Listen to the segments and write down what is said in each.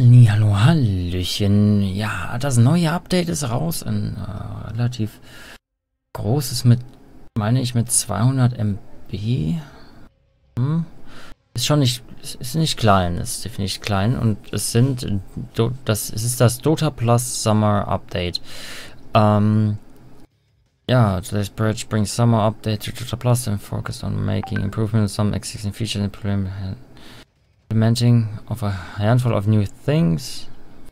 Hallo, Hallöchen. Ja, das neue Update ist raus. Ein äh, relativ großes mit, meine ich, mit 200 MB. Hm. Ist schon nicht, ist nicht klein, ist definitiv klein. Und es sind, das es ist das Dota Plus Summer Update. Ähm, ja, today's bridge brings Summer Update to Dota Plus and focused on making improvements some existing features and implementing of a handful of new things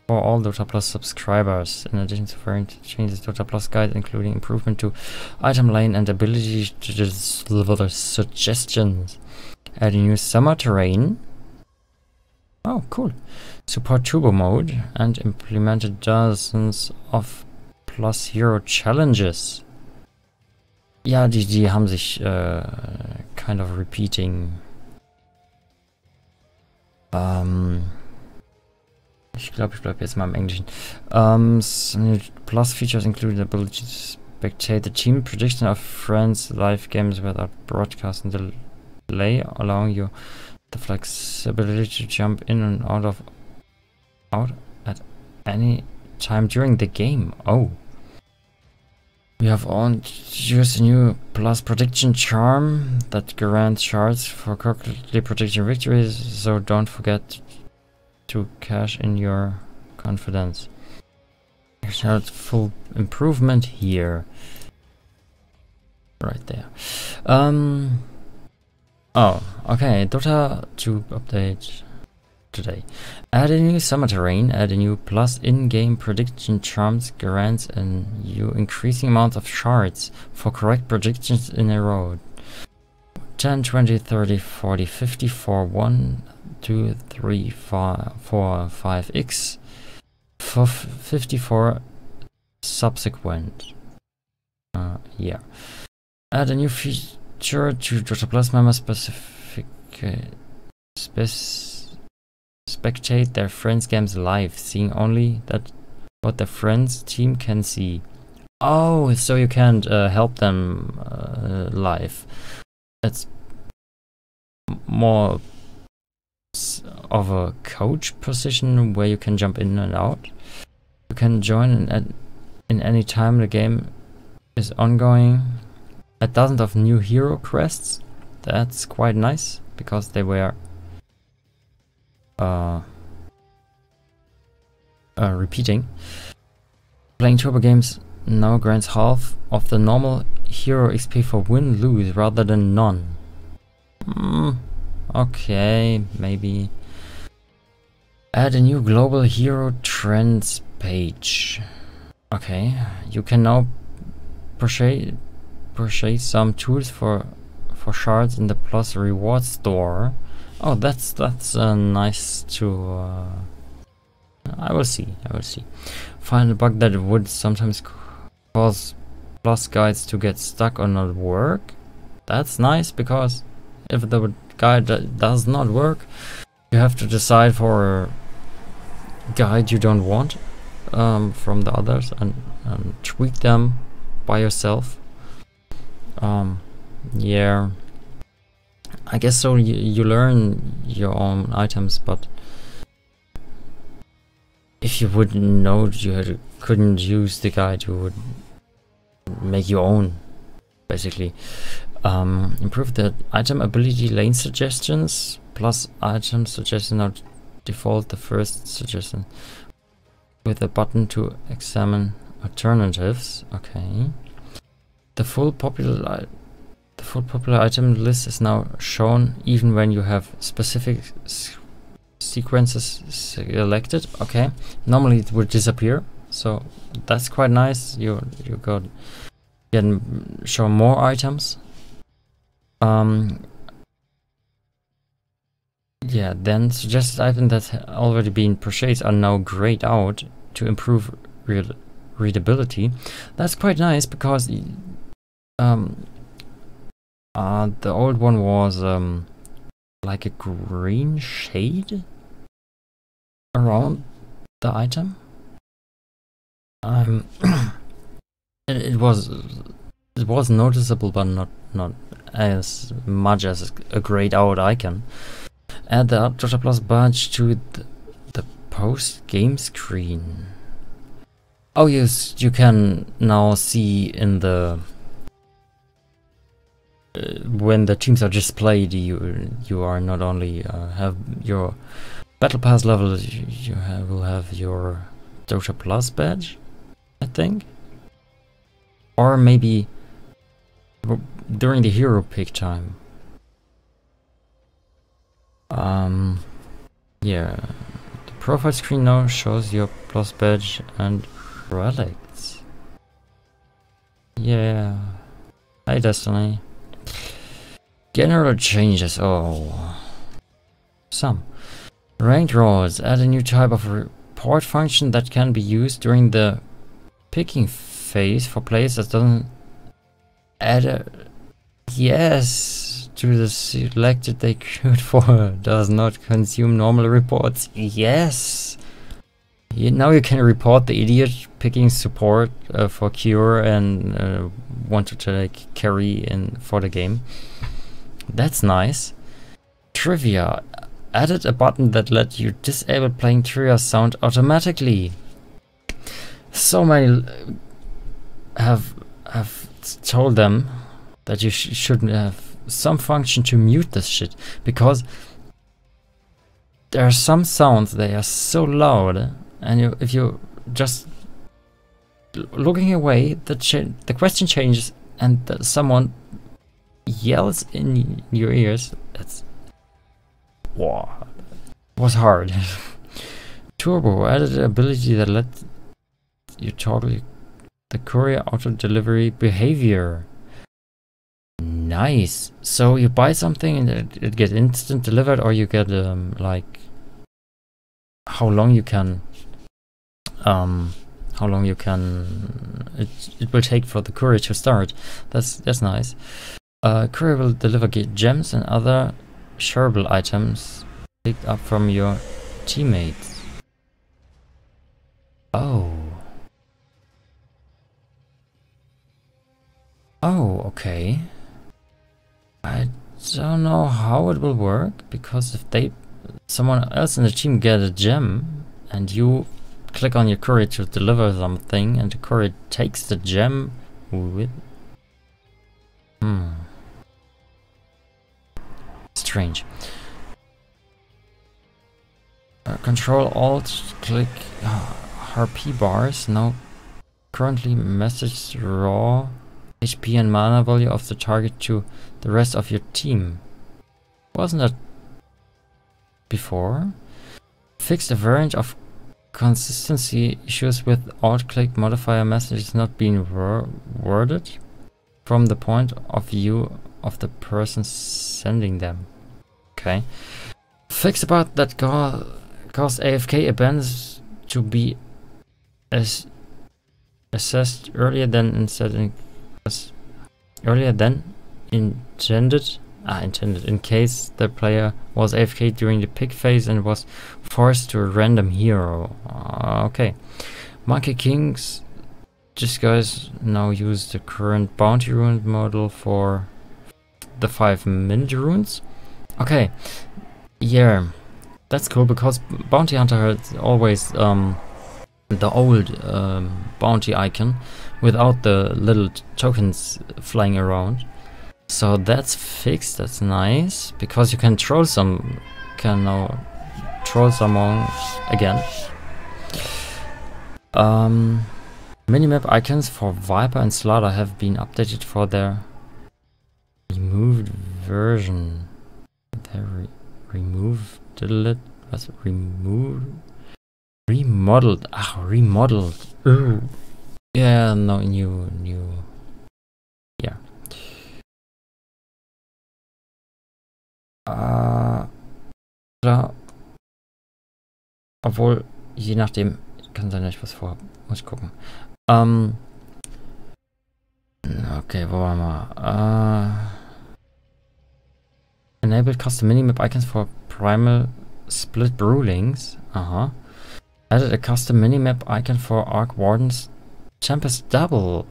for all Dota Plus subscribers. In addition to variant changes, to Dota Plus guide including improvement to item lane and ability to deliver suggestions. Adding new summer terrain. Oh, cool. Support turbo mode and implemented dozens of plus hero challenges. Ja, die, die haben sich kind of repeating Ähm, ich glaube, ich bleibe jetzt mal im Englischen. Um, plus features include the ability to spectate the team prediction of friends' live games without broadcasting delay, allowing you the flexibility to jump in and out of out at any time during the game. Oh. We have introduced a new plus prediction charm that grants shards for correctly predicting victories, so don't forget to cash in your confidence. There's full improvement here. Right there. Um. Oh, okay. Dota 2 update today. Add a new summer terrain, add a new plus in-game prediction charms grants a new increasing amount of shards for correct predictions in a row. 10, 20, 30, 40, 50 for 1, 2, 3, 4, 4 5x, for 54 subsequent. Uh, yeah. Add a new feature to Dota Plus member specific uh, spectate their friends' games live, seeing only that what their friends' team can see. Oh, so you can't uh, help them uh, live. That's more of a coach position where you can jump in and out. You can join in, in any time the game is ongoing. A dozen of new hero quests. That's quite nice because they were uh, uh, repeating. Playing turbo games now grants half of the normal hero XP for win-lose rather than none. Mm, okay, maybe. Add a new global hero trends page. Okay, you can now purchase purchase some tools for for shards in the plus reward store. Oh, that's that's uh, nice to. Uh, I will see. I will see. Find a bug that would sometimes cause plus guides to get stuck or not work. That's nice because if the guide does not work, you have to decide for a guide you don't want um, from the others and, and tweak them by yourself. Um, yeah. I guess so you, you learn your own items, but if you wouldn't know you had, couldn't use the guide, you would make your own, basically. Um, improve the item ability lane suggestions, plus item suggestion now default the first suggestion with a button to examine alternatives. Okay. The full popular the full popular item list is now shown even when you have specific sequences selected. Okay, normally it would disappear, so that's quite nice. You you got can show more items. Um, yeah, then suggested items that already been purchased are now grayed out to improve read readability. That's quite nice because um, uh, the old one was um, like a green shade around the item. Um, it, was it was noticeable, but not not as much as a grayed out icon. Add the Dota Plus badge to the, the post game screen. Oh yes, you can now see in the when the teams are displayed, you you are not only uh, have your battle pass level, you, you have, will have your Dota Plus badge, I think, or maybe during the hero pick time. Um, yeah, the profile screen now shows your plus badge and relics. Yeah. Hi Destiny. General changes, oh. Some. Ranked roles add a new type of report function that can be used during the picking phase for players that doesn't add a... Yes, to the selected they queued for does not consume normal reports. Yes! You, now you can report the idiot picking support uh, for cure and uh, want to take carry in for the game. That's nice. Trivia. Added a button that let you disable playing trivia sound automatically. So many have have told them that you sh should have some function to mute this shit because there are some sounds they are so loud and you, if you just looking away, the the question changes, and someone yells in your ears. That's wow, was hard. Turbo added an ability that let you toggle the courier auto delivery behavior. Nice. So you buy something and it, it gets instant delivered, or you get um like how long you can um, how long you can it, it will take for the courier to start. That's that's nice. Uh, courier will deliver gems and other shareable items picked up from your teammates. Oh. Oh, okay. I don't know how it will work because if they someone else in the team get a gem and you click on your courier to deliver something and the courier takes the gem with... Hmm. Strange. Uh, control Alt click uh, RP bars now currently message raw HP and mana value of the target to the rest of your team. Wasn't that before? Fixed a variant of consistency issues with alt-click modifier messages not being worded from the point of view of the person sending them. Okay. Fix about that cause AFK events to be as assessed earlier than instead in, earlier than intended Ah, intended in case the player was AFK during the pick phase and was forced to a random hero. Uh, okay. Monkey Kings Disguise now use the current bounty rune model for the 5 minute runes. Okay. Yeah. That's cool because Bounty Hunter has always um, the old um, bounty icon without the little tokens flying around. So that's fixed, that's nice, because you can troll some, can now troll someone again. Um, minimap icons for Viper and Slardar have been updated for their removed version. They re removed, it? Was removed? Remodeled, ah, remodeled. Ooh. Yeah, no, new, new Äh, oder, obwohl, je nachdem, kann sein, dass ich was vorhabe. Muss ich gucken. Ähm, okay, wo waren wir? Äh, enabled custom minimap icons for primal split brewlings. Aha. Added a custom minimap icon for Arc Warden's Tempest Double.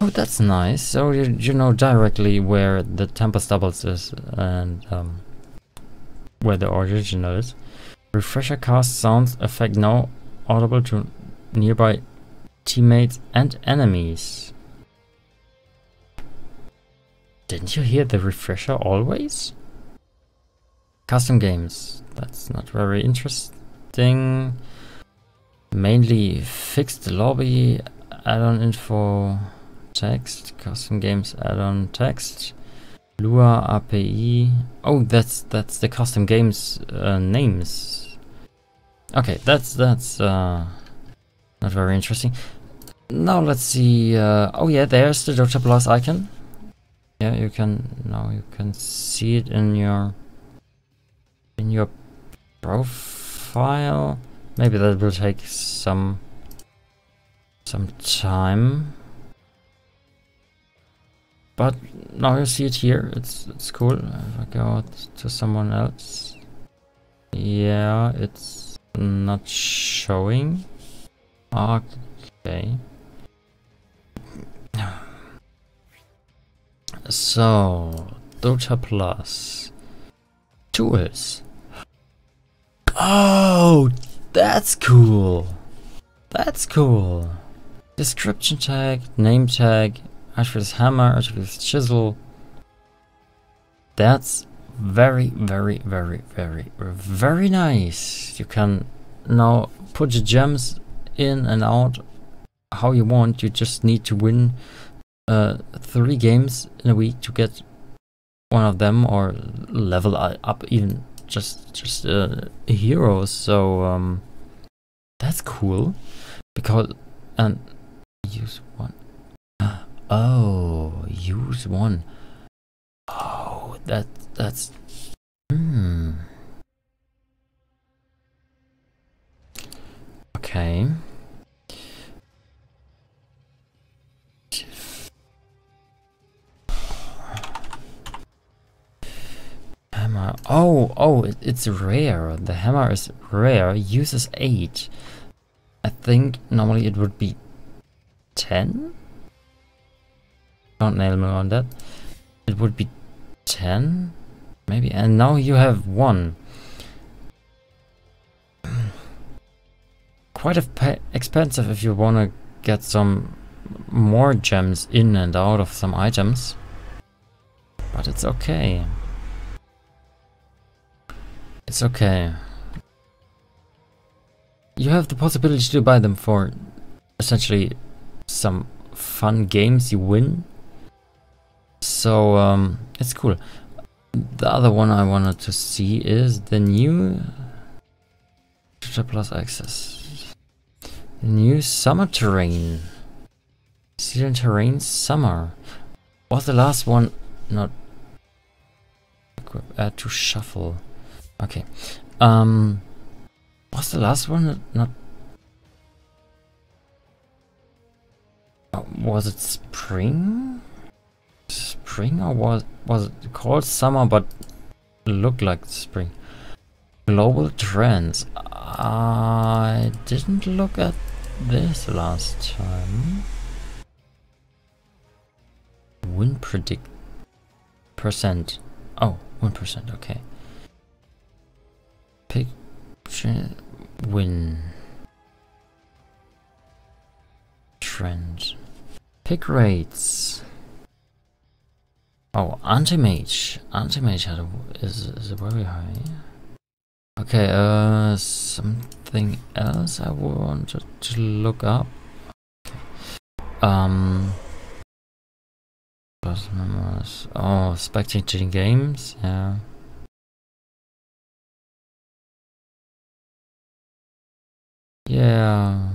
Oh, that's nice. So you, you know directly where the Tempest Doubles is and um, where the original is. Refresher cast sounds affect now audible to nearby teammates and enemies. Didn't you hear the refresher always? Custom games. That's not very interesting. Mainly fixed lobby, add-on info, text, custom games add-on text, Lua API. Oh, that's that's the custom games uh, names. Okay, that's that's uh, not very interesting. Now let's see. Uh, oh yeah, there's the Dota Plus icon. Yeah, you can now you can see it in your in your profile. Maybe that will take some some time. But now you see it here. It's it's cool. If I go to someone else, yeah, it's not showing. Okay. So, Dota Plus tools. Oh, that's cool. That's cool. Description tag, name tag, Archivist hammer, Archivist chisel. That's very, very, very, very, very nice. You can now put your gems in and out how you want. You just need to win uh, three games in a week to get one of them or level up even just just uh, heroes. So um, that's cool because and use one. Oh, use one. Oh, that that's hmm. Okay. Oh, oh, it, it's rare. The hammer is rare. Uses 8. I think normally it would be 10? Don't nail me on that. It would be 10? Maybe. And now you have 1. Quite expensive if you want to get some more gems in and out of some items. But it's okay. It's okay. You have the possibility to buy them for essentially some fun games you win. So um, it's cool. The other one I wanted to see is the new Twitter Plus Access. The new Summer Terrain. Season Terrain Summer. Was the last one not add to shuffle? Okay. Um, was the last one not? Uh, was it spring? Spring or was was it called summer but looked like spring? Global trends. I didn't look at this last time. Win predict percent. Oh, one percent. Okay. Picture win trend pick rates. Oh, anti-mage. Anti-mage is is very high. Okay, uh, something else I wanted to look up. Okay. Um. Oh, spectating games, yeah. Yeah.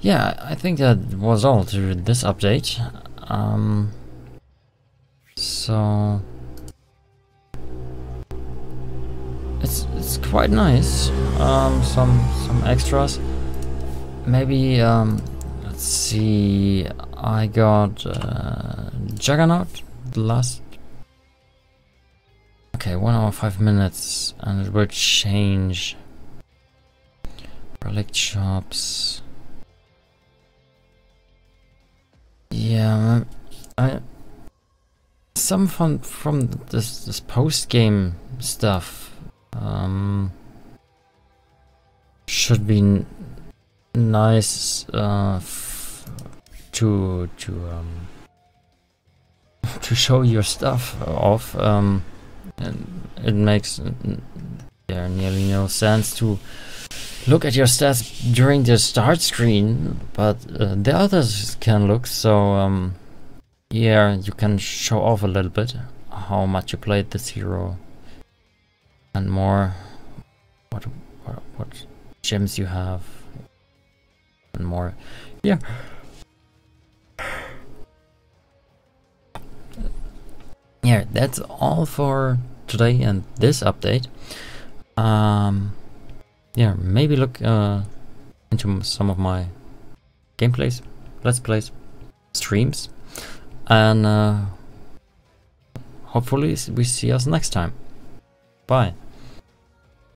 Yeah, I think that was all to this update. Um, so it's it's quite nice. Um, some some extras. Maybe um, let's see. I got uh, Juggernaut the last Okay, one hour, five minutes, and it will change. Relic shops. Yeah, I. some from from this this post game stuff um, should be nice uh, to to um, to show your stuff off. Um, and it makes yeah, nearly no sense to look at your stats during the start screen, but uh, the others can look. So um, yeah, you can show off a little bit how much you played this hero and more. What what, what gems you have and more. Yeah. Yeah, that's all for today and this update. Um, yeah, maybe look uh, into some of my gameplays, let's plays, streams, and uh, hopefully we see us next time. Bye.